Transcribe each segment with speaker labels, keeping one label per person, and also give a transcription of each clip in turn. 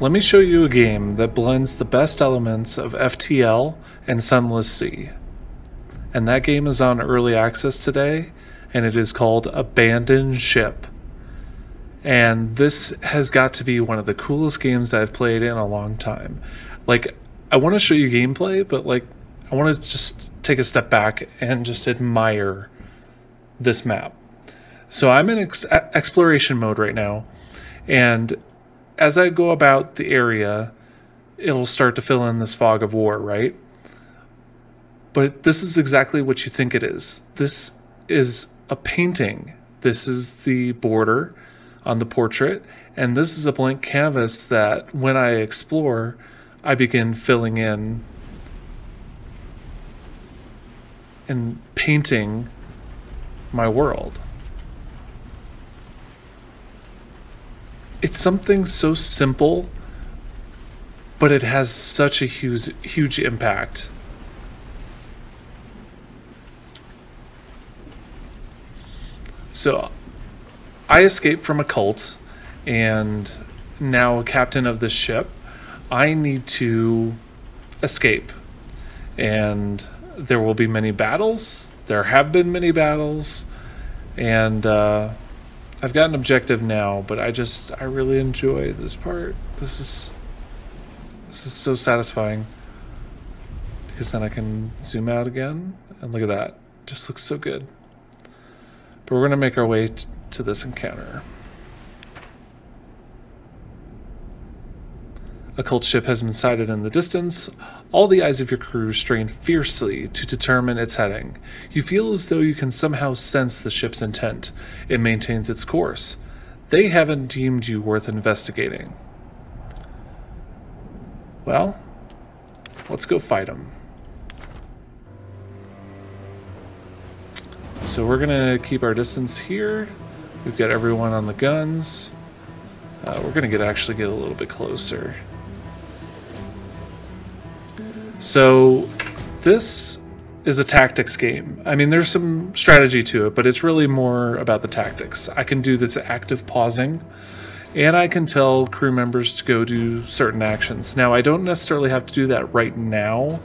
Speaker 1: let me show you a game that blends the best elements of FTL and Sunless Sea. And that game is on early access today, and it is called Abandon Ship. And this has got to be one of the coolest games I've played in a long time. Like, I want to show you gameplay, but like, I want to just take a step back and just admire this map. So I'm in ex- exploration mode right now, and as I go about the area, it'll start to fill in this fog of war, right? But this is exactly what you think it is. This is a painting. This is the border on the portrait, and this is a blank canvas that when I explore, I begin filling in and painting my world. It's something so simple, but it has such a huge huge impact. So, I escaped from a cult, and now a captain of this ship. I need to escape, and there will be many battles. There have been many battles, and uh, I've got an objective now, but I just I really enjoy this part. This is this is so satisfying. Because then I can zoom out again and look at that. It just looks so good. But we're to make our way to this encounter. A cult ship has been sighted in the distance. All the eyes of your crew strain fiercely to determine its heading. You feel as though you can somehow sense the ship's intent. It maintains its course. They haven't deemed you worth investigating. Well, let's go fight them. So we're going to keep our distance here. We've got everyone on the guns. Uh, we're going to get actually get a little bit closer. So this is a tactics game. I mean, there's some strategy to it, but it's really more about the tactics. I can do this active pausing, and I can tell crew members to go do certain actions. Now, I don't necessarily have to do that right now,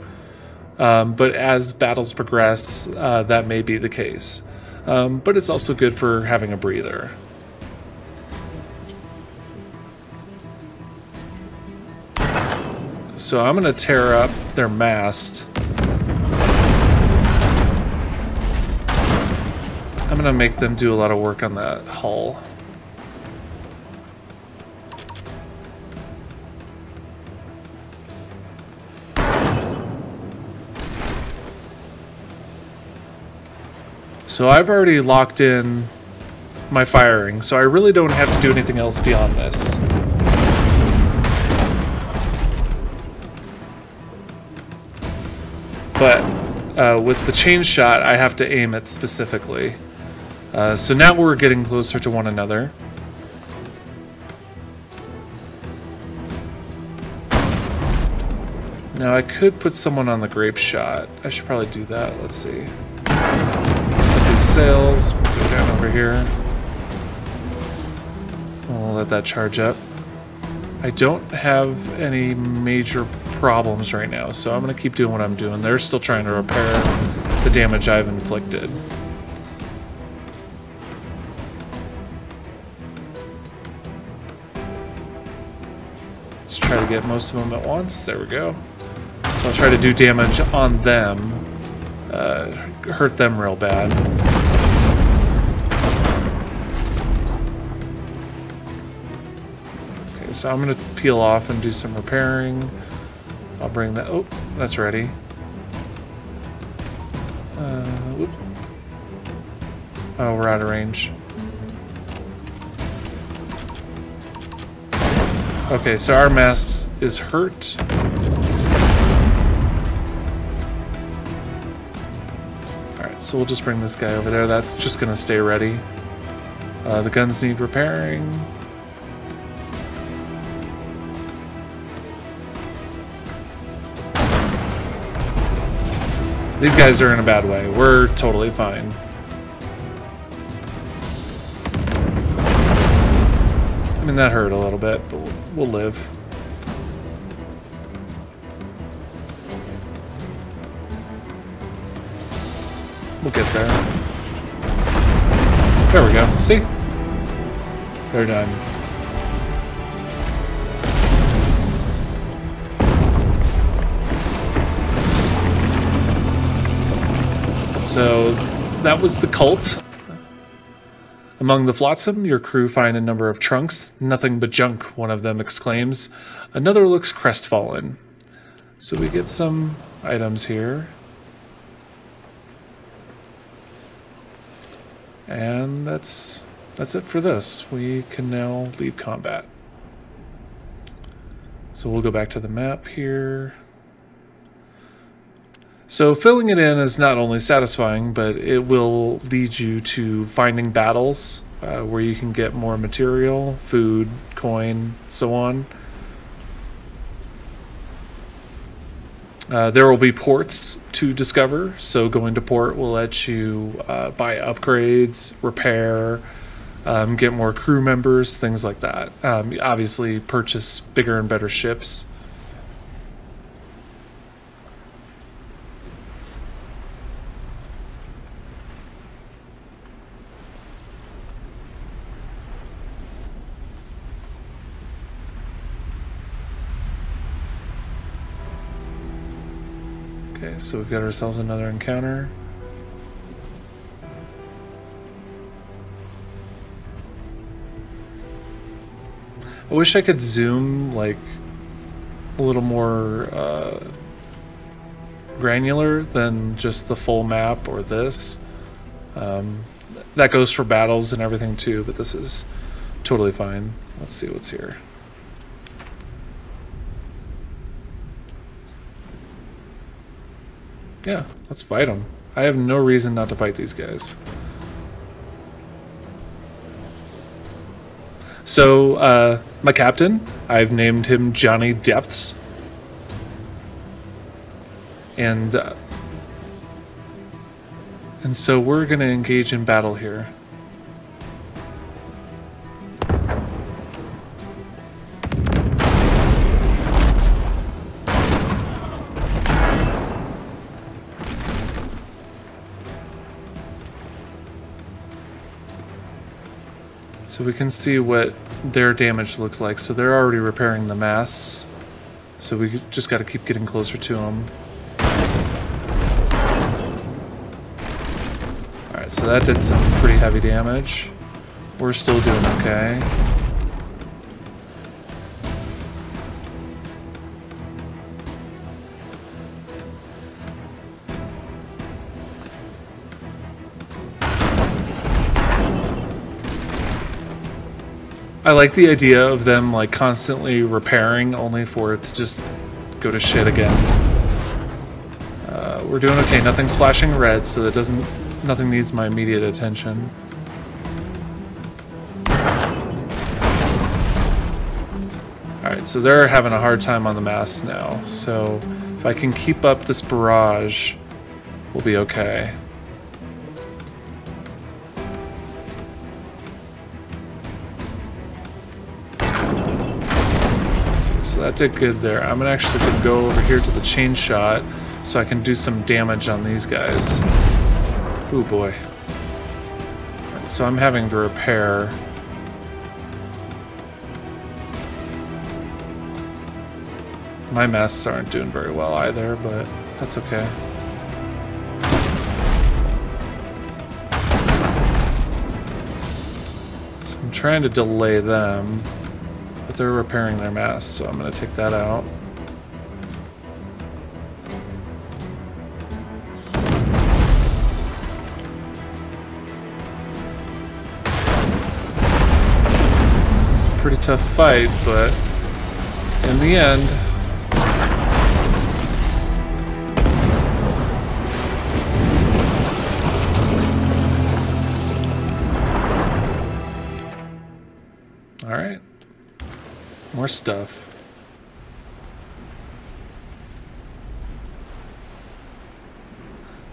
Speaker 1: um, but as battles progress, uh, that may be the case. Um, but it's also good for having a breather. So I'm going to tear up their mast. I'm going to make them do a lot of work on that hull. So I've already locked in my firing, so I really don't have to do anything else beyond this. But uh, with the chain shot, I have to aim it specifically. Uh, so now we're getting closer to one another. Now I could put someone on the grape shot. I should probably do that. Let's see. Set these sails. Go down over here. We'll let that charge up. I don't have any major problems right now, so I'm going to keep doing what I'm doing. They're still trying to repair the damage I've inflicted. Let's try to get most of them at once. There we go. So I'll try to do damage on them. Uh, hurt them real bad. Okay, so I'm going to peel off and do some repairing. I'll bring that. Oh, that's ready. Uh, oh, we're out of range. Okay, so our mast is hurt. Alright, so we'll just bring this guy over there. That's just going to stay ready. Uh, the guns need repairing. These guys are in a bad way. We're totally fine. I mean, that hurt a little bit, but we'll live. We'll get there. There we go. See? They're done. So that was the cult. Among the flotsam, your crew find a number of trunks. Nothing but junk, one of them exclaims. Another looks crestfallen. So we get some items here. And that's that's it for this. We can now leave combat. So we'll go back to the map here. So filling it in is not only satisfying, but it will lead you to finding battles uh, where you can get more material, food, coin, so on. Uh, there will be ports to discover, so going to port will let you uh, buy upgrades, repair, um, get more crew members, things like that. Um, obviously, purchase bigger and better ships. Okay, so we've got ourselves another encounter. I wish I could zoom like a little more uh, granular than just the full map or this. Um, that goes for battles and everything too, but this is totally fine. Let's see what's here. Yeah, let's fight them. I have no reason not to fight these guys. So, uh, my captain, I've named him Johnny Depths. And, uh, and so we're going to engage in battle here. So we can see what their damage looks like. So they're already repairing the masts. So we just got to keep getting closer to them. Alright, so that did some pretty heavy damage. We're still doing okay. I like the idea of them like constantly repairing only for it to just go to shit again. Uh, we're doing okay. Nothing's flashing red, so that doesn't. Nothing needs my immediate attention. Alright, so they're having a hard time on the mast now. So if I can keep up this barrage, we'll be okay. So that did good there. I'm gonna actually go over here to the chain shot so I can do some damage on these guys. Oh boy. So I'm having to repair. My masks aren't doing very well either, but that's okay. So I'm trying to delay them they're repairing their mass, so I'm going to take that out. It's a pretty tough fight, but in the end, more stuff.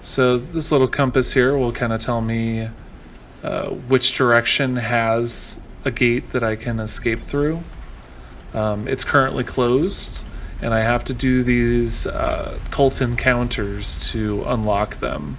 Speaker 1: So this little compass here will kind of tell me uh, which direction has a gate that I can escape through. Um, it's currently closed, and I have to do these uh, cult encounters to unlock them.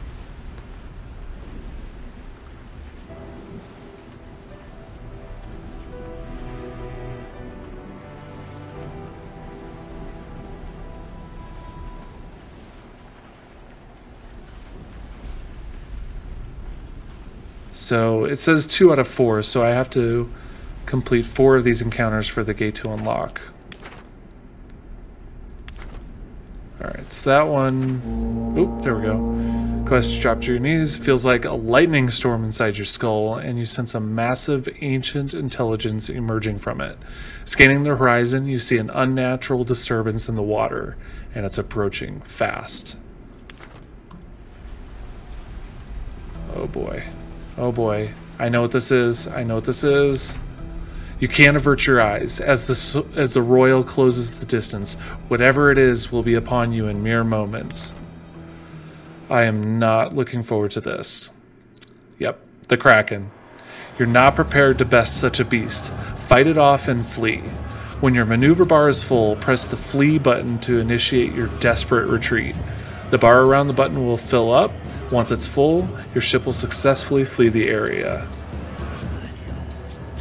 Speaker 1: So it says two out of four, so I have to complete four of these encounters for the gate to unlock. Alright, so that one... Oop, there we go. Quest drop to your knees. Feels like a lightning storm inside your skull, and you sense a massive ancient intelligence emerging from it. Scanning the horizon, you see an unnatural disturbance in the water, and it's approaching fast. Oh boy. Oh boy. I know what this is. I know what this is. You can't avert your eyes as the as the royal closes the distance. Whatever it is will be upon you in mere moments. I am not looking forward to this. Yep, the Kraken. You're not prepared to best such a beast. Fight it off and flee. When your maneuver bar is full, press the flee button to initiate your desperate retreat. The bar around the button will fill up. Once it's full, your ship will successfully flee the area.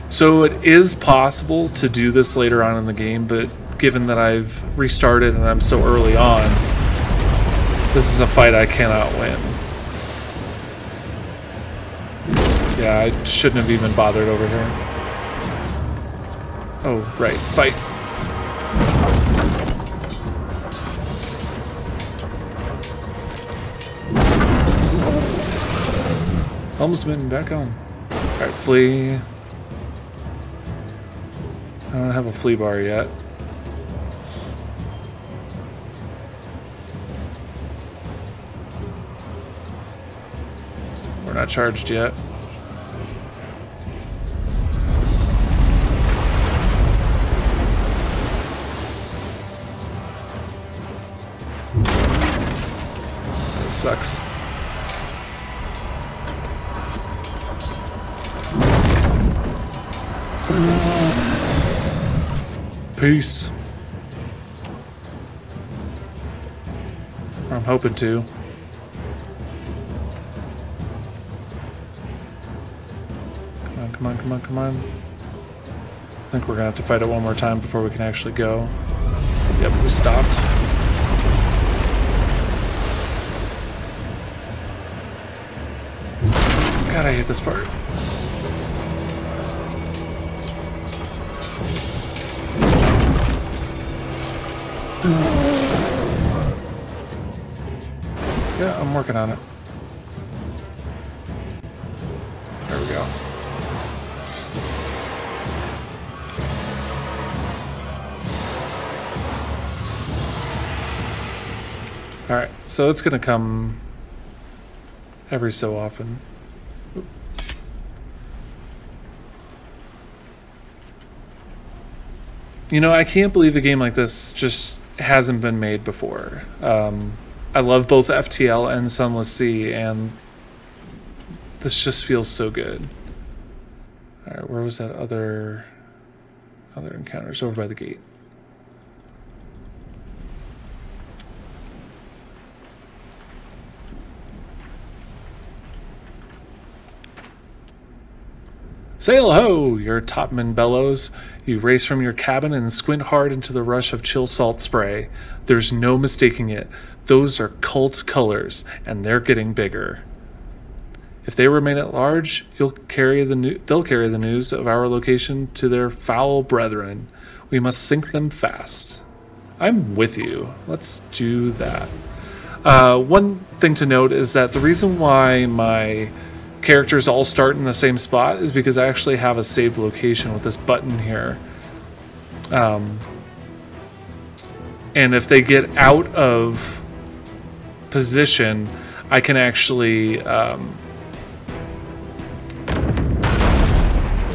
Speaker 1: So it is possible to do this later on in the game, but given that I've restarted and I'm so early on, this is a fight I cannot win. Yeah, I shouldn't have even bothered over here. Oh, right, fight. Helmsman, back on. Alright, flee. I don't have a flee bar yet. We're not charged yet. Sucks. Peace. I'm hoping to. Come on, come on, come on. Come on. I think we're gonna have to fight it one more time before we can actually go. Yep, we stopped. God, I hate this part. Yeah, I'm working on it. There we go. Alright, so it's gonna come every so often. You know, I can't believe a game like this just hasn't been made before. Um, I love both FTL and Sunless Sea, and this just feels so good. All right, where was that other other encounters over by the gate? Sail ho! Your topman bellows. You race from your cabin and squint hard into the rush of chill salt spray. There's no mistaking it. Those are cult colors, and they're getting bigger. If they remain at large, you'll carry the new- they'll carry the news of our location to their foul brethren. We must sink them fast. I'm with you. Let's do that. Uh, one thing to note is that the reason why my characters all start in the same spot is because I actually have a saved location with this button here. Um, and if they get out of position, I can actually um,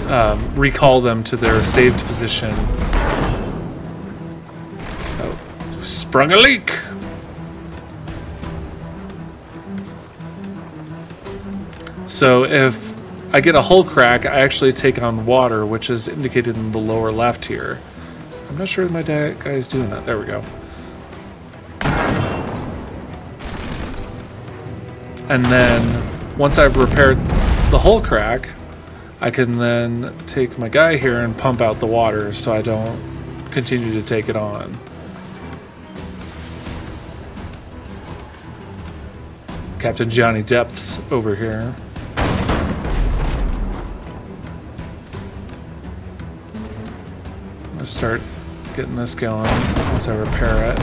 Speaker 1: um, recall them to their saved position. Oh, sprung a leak! So if I get a hull crack, I actually take on water, which is indicated in the lower left here. I'm not sure my guy is doing that. There we go. And then once I've repaired the hull crack, I can then take my guy here and pump out the water so I don't continue to take it on. Captain Johnny Depths over here. Start getting this going once I repair it.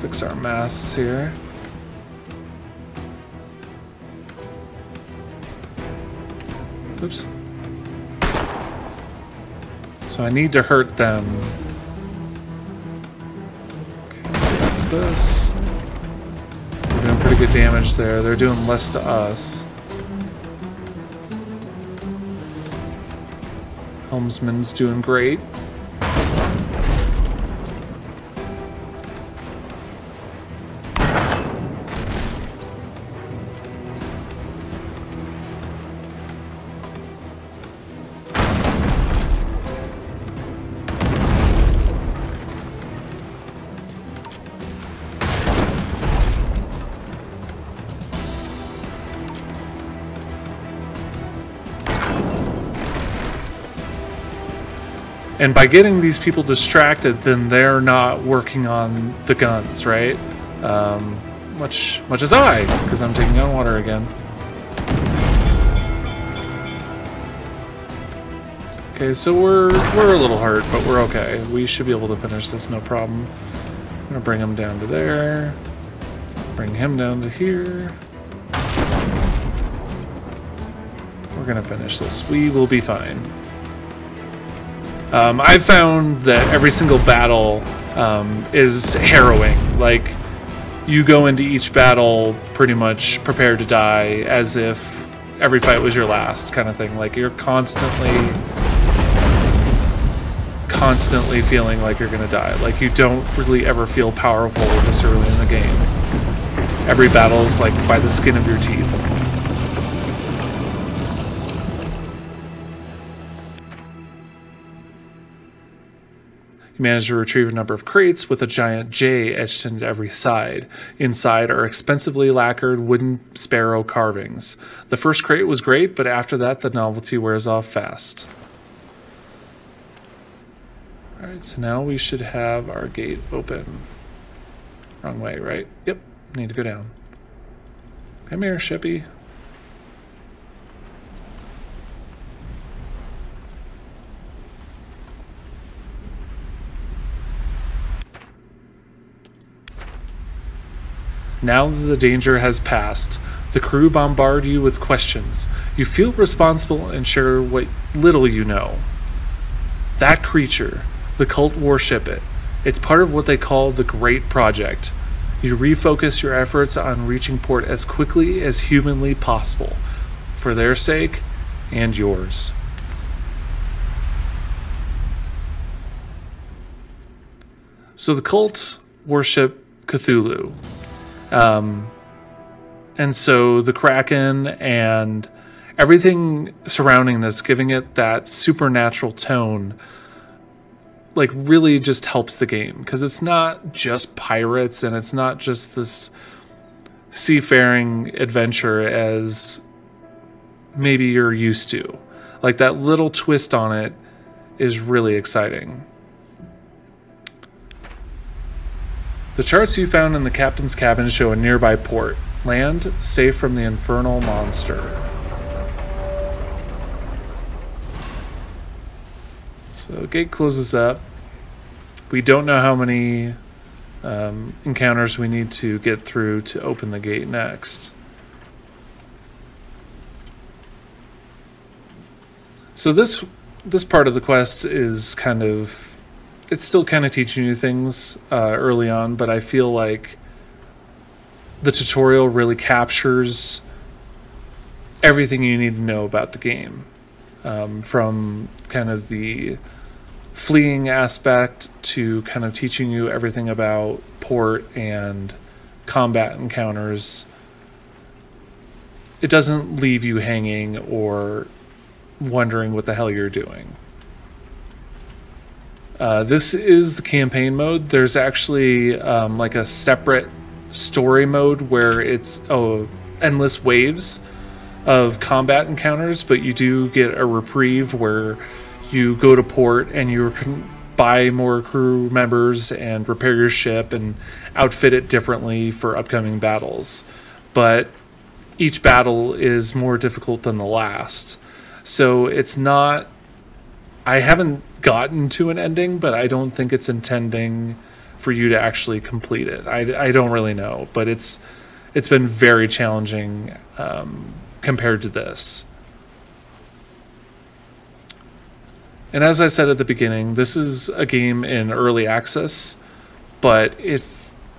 Speaker 1: Fix our masts here. Oops. So I need to hurt them. Okay, this. Pretty good damage there. They're doing less to us. Helmsman's doing great. By getting these people distracted, then they're not working on the guns, right? Um, much, much as I, because I'm taking on water again. Okay, so we're we're a little hurt, but we're okay. We should be able to finish this, no problem. I'm gonna bring him down to there. Bring him down to here. We're gonna finish this. We will be fine. Um, I've found that every single battle um, is harrowing. Like, you go into each battle pretty much prepared to die as if every fight was your last kind of thing. Like, you're constantly, constantly feeling like you're going to die. Like, you don't really ever feel powerful this early in the game. Every battle is like by the skin of your teeth. You manage to retrieve a number of crates with a giant J etched into every side. Inside are expensively lacquered wooden sparrow carvings. The first crate was great, but after that, the novelty wears off fast. Alright, so now we should have our gate open. Wrong way, right? Yep, need to go down. Come here, Shippy. Now that the danger has passed, the crew bombard you with questions. You feel responsible and share what little you know. That creature, the cult worship it. It's part of what they call the Great Project. You refocus your efforts on reaching port as quickly as humanly possible, for their sake and yours. So the cult worship Cthulhu. Um, and so the Kraken and everything surrounding this, giving it that supernatural tone, like really just helps the game because it's not just pirates and it's not just this seafaring adventure as maybe you're used to. Like that little twist on it is really exciting. The charts you found in the captain's cabin show a nearby port. Land safe from the infernal monster. So gate closes up. We don't know how many um, encounters we need to get through to open the gate next. So this this part of the quest is kind of it's still kind of teaching you things uh, early on, but I feel like the tutorial really captures everything you need to know about the game, um, from kind of the fleeing aspect to kind of teaching you everything about port and combat encounters. It doesn't leave you hanging or wondering what the hell you're doing. Uh, this is the campaign mode. There's actually um, like a separate story mode where it's oh, endless waves of combat encounters, but you do get a reprieve where you go to port and you can buy more crew members and repair your ship and outfit it differently for upcoming battles. But each battle is more difficult than the last. So it's not. I haven't gotten to an ending, but I don't think it's intending for you to actually complete it. I, I don't really know, but it's it's been very challenging um, compared to this. And as I said at the beginning, this is a game in early access, but it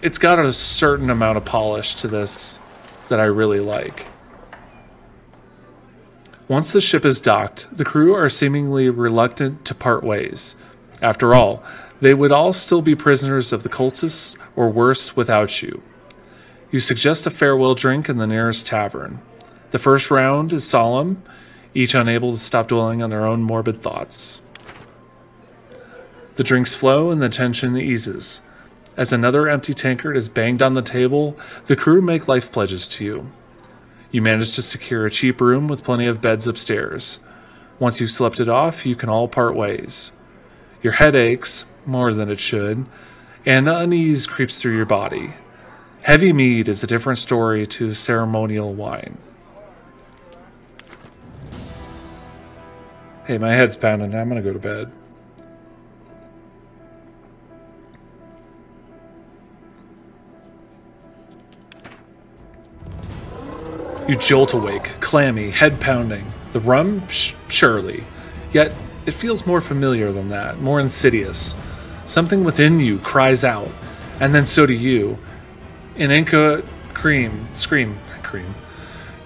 Speaker 1: it's got a certain amount of polish to this that I really like. Once the ship is docked, the crew are seemingly reluctant to part ways. After all, they would all still be prisoners of the cultists, or worse, without you. You suggest a farewell drink in the nearest tavern. The first round is solemn, each unable to stop dwelling on their own morbid thoughts. The drinks flow and the tension eases. As another empty tankard is banged on the table, the crew make life pledges to you. You manage to secure a cheap room with plenty of beds upstairs. Once you've slept it off, you can all part ways. Your head aches, more than it should, and unease creeps through your body. Heavy mead is a different story to ceremonial wine. Hey, my head's pounding. I'm gonna go to bed. You jolt awake, clammy, head pounding. The rum? Sh- surely. Yet, it feels more familiar than that, more insidious. Something within you cries out, and then so do you. In Inca cream, scream, cream.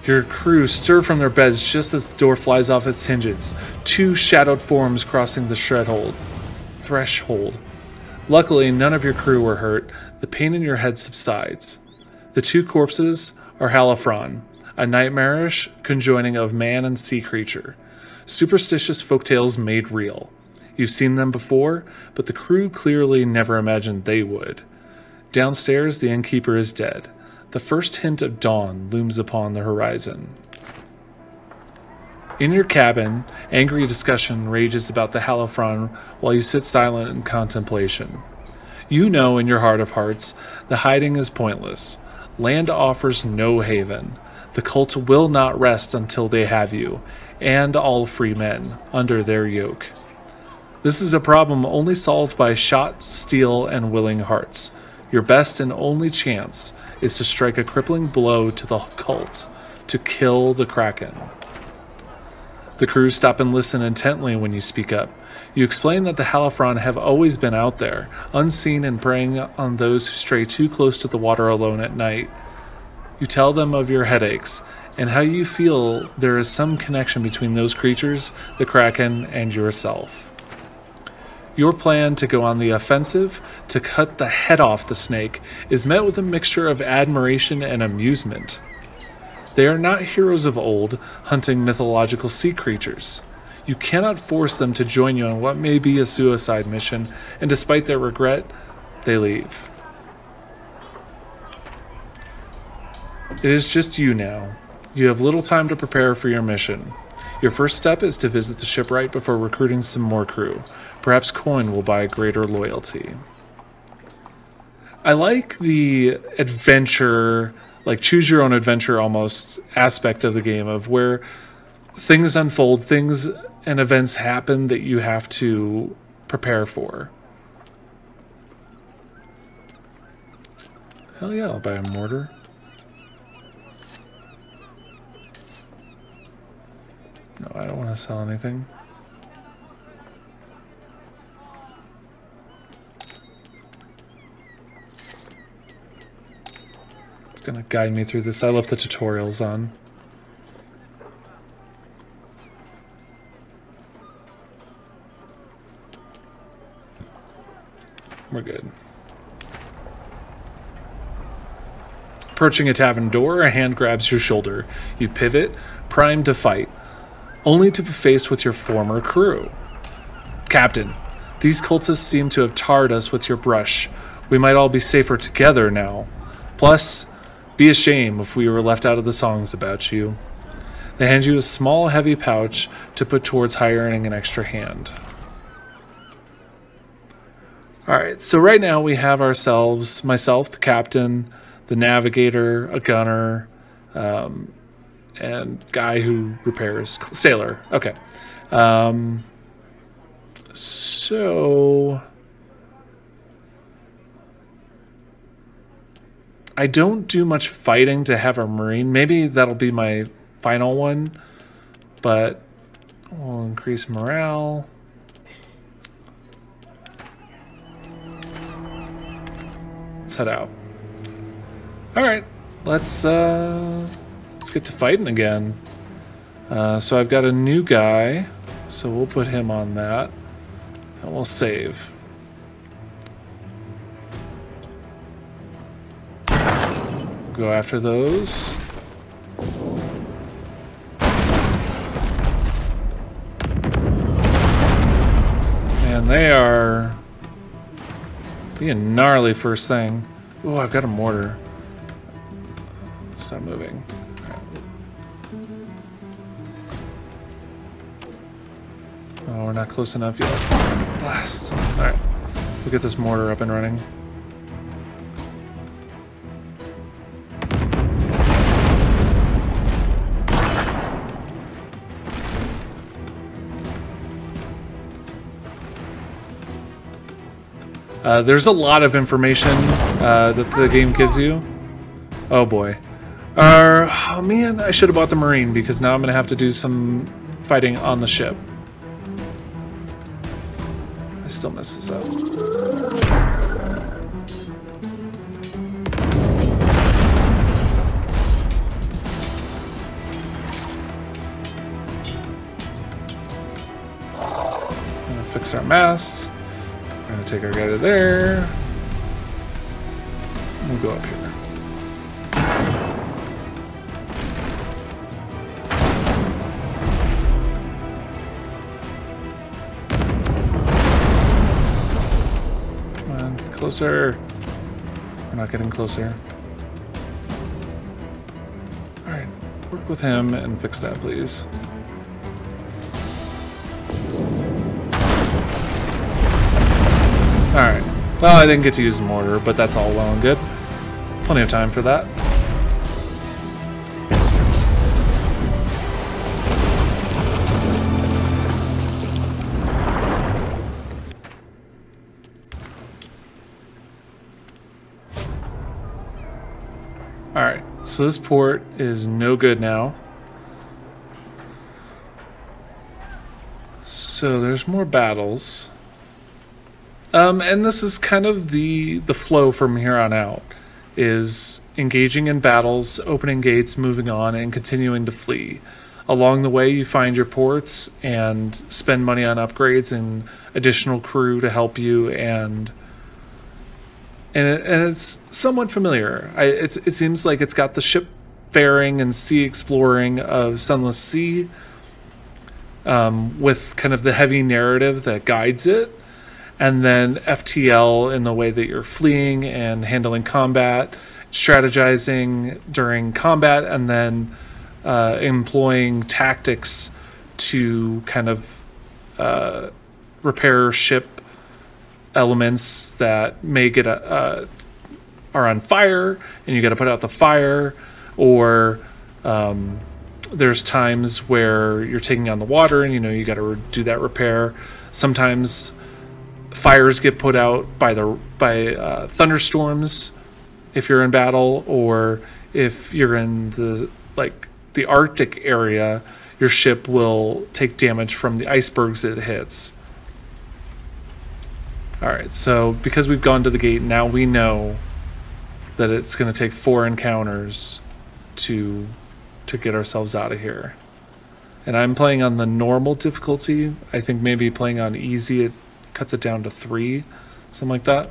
Speaker 1: Your crew stir from their beds just as the door flies off its hinges, two shadowed forms crossing the threshold. Threshold. Luckily, none of your crew were hurt. The pain in your head subsides. The two corpses are Halifron, a nightmarish conjoining of man and sea creature. Superstitious folktales made real. You've seen them before, but the crew clearly never imagined they would. Downstairs, the innkeeper is dead. The first hint of dawn looms upon the horizon. In your cabin, angry discussion rages about the Halifron while you sit silent in contemplation. You know in your heart of hearts the hiding is pointless. Land offers no haven. The cult will not rest until they have you, and all free men, under their yoke. This is a problem only solved by shot, steel, and willing hearts. Your best and only chance is to strike a crippling blow to the cult, to kill the Kraken. The crew stop and listen intently when you speak up. You explain that the Halifron have always been out there, unseen and preying on those who stray too close to the water alone at night. You tell them of your headaches and how you feel there is some connection between those creatures, the Kraken, and yourself. Your plan to go on the offensive, to cut the head off the snake, is met with a mixture of admiration and amusement. They are not heroes of old, hunting mythological sea creatures. You cannot force them to join you on what may be a suicide mission, and despite their regret, they leave. It is just you now. You have little time to prepare for your mission. Your first step is to visit the shipwright before recruiting some more crew. Perhaps coin will buy greater loyalty. I like the adventure, like choose your own adventure almost aspect of the game of where things unfold, things and events happen that you have to prepare for. Hell yeah, I'll buy a mortar. No, I don't want to sell anything. It's going to guide me through this. I left the tutorials on. We're good. Approaching a tavern door, a hand grabs your shoulder. You pivot, primed to fight only to be faced with your former crew. Captain, these cultists seem to have tarred us with your brush. We might all be safer together now. Plus, be a shame if we were left out of the songs about you. They hand you a small, heavy pouch to put towards hiring an extra hand. Alright, so right now we have ourselves myself, the captain, the navigator, a gunner, um, and guy who repairs sailor. Okay. Um, so I don't do much fighting to have a marine. Maybe that'll be my final one, but we'll increase morale. Let's head out. All right, let's uh, let's get to fighting again. Uh, so I've got a new guy, so we'll put him on that, and we'll save. Go after those. And they are being gnarly first thing. Oh, I've got a mortar. Stop moving. Oh, we're not close enough yet. Blast. Alright. We'll get this mortar up and running. Uh, there's a lot of information uh, that the game gives you. Oh boy. Uh, oh man, I should have bought the Marine because now I'm going to have to do some fighting on the ship. Still mess this up. fix our masts. We're gonna take our guy to there. We'll go up here. Closer. We're not getting closer. Alright, work with him and fix that, please. Alright. Well, I didn't get to use the mortar, but that's all well and good. Plenty of time for that. So this port is no good now. So there's more battles. Um, and this is kind of the the flow from here on out is engaging in battles, opening gates, moving on, and continuing to flee. Along the way, you find your ports and spend money on upgrades and additional crew to help you, and and, it, and it's somewhat familiar. I, it seems like it's got the ship faring and sea exploring of Sunless Sea, um, with kind of the heavy narrative that guides it and then FTL in the way that you're fleeing and handling combat, strategizing during combat, and then uh, employing tactics to kind of uh, repair ship elements that may get a, are on fire, and you got to put out the fire, or um, there's times where you're taking on the water, and you know you got to do that repair. Sometimes fires get put out by the by uh, thunderstorms if you're in battle or if you're in the like the arctic area your ship will take damage from the icebergs it hits all right so because we've gone to the gate now we know that it's going to take four encounters to to get ourselves out of here and i'm playing on the normal difficulty i think maybe playing on easy it cuts it down to three, something like that.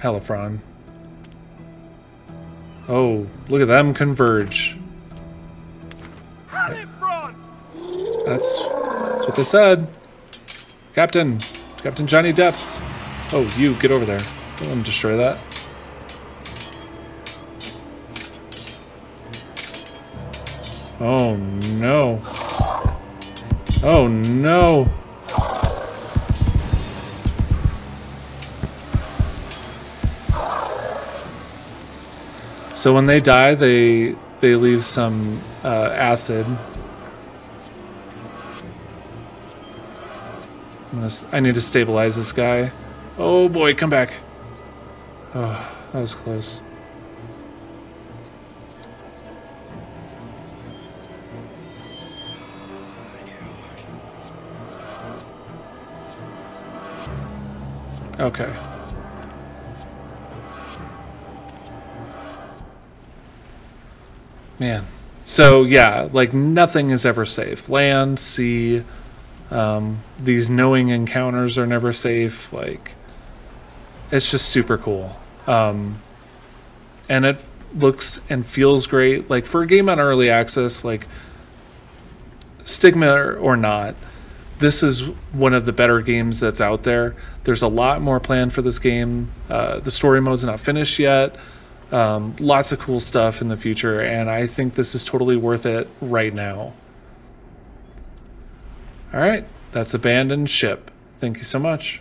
Speaker 1: Halifron. Oh, look at them converge. That's that's what they said. Captain. Captain Johnny Depths. Oh, you, get over there. Don't destroy that. Oh no. Oh no. So when they die, they they leave some uh, acid. Gonna, I need to stabilize this guy. Oh boy, come back. Oh, that was close. Okay. Man. So yeah, like nothing is ever safe. Land, sea, um, these knowing encounters are never safe. Like it's just super cool. Um, and it looks and feels great. Like for a game on early access, like Stigma or not, this is one of the better games that's out there. There's a lot more planned for this game. Uh, the story mode's not finished yet. Um, lots of cool stuff in the future, and I think this is totally worth it right now. All right, that's Abandon Ship. Thank you so much.